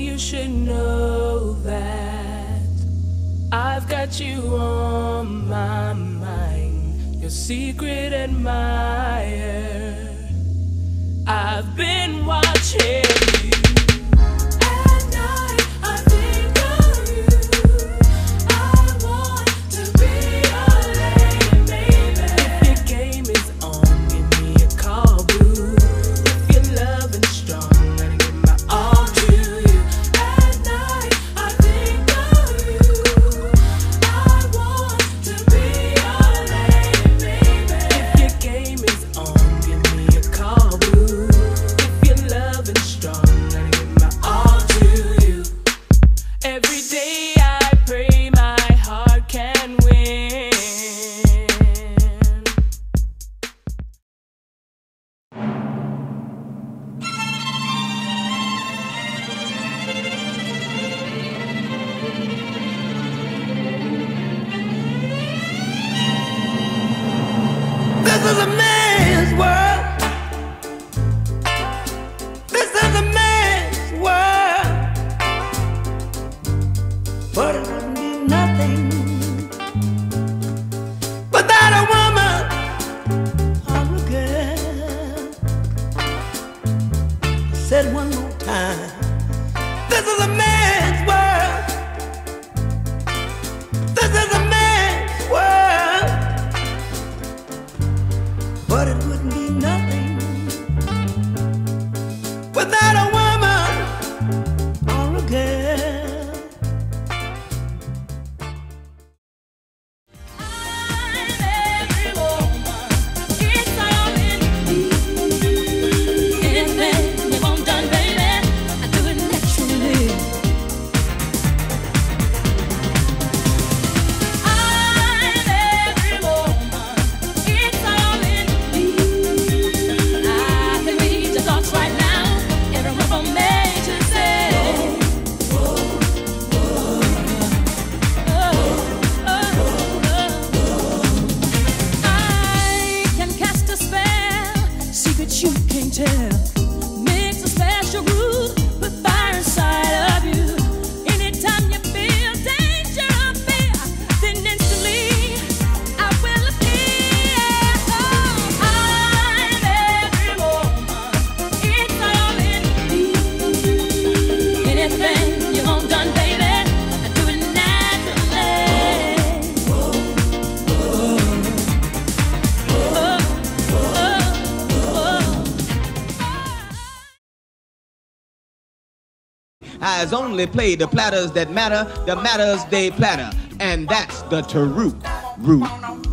you should know that I've got you on my mind, your secret admirer. I've been but it wouldn't be nothing without a woman I'm a girl. I said one more time, this is a man. has only play the platters that matter, the matters they platter. And that's the Taruk Ruth.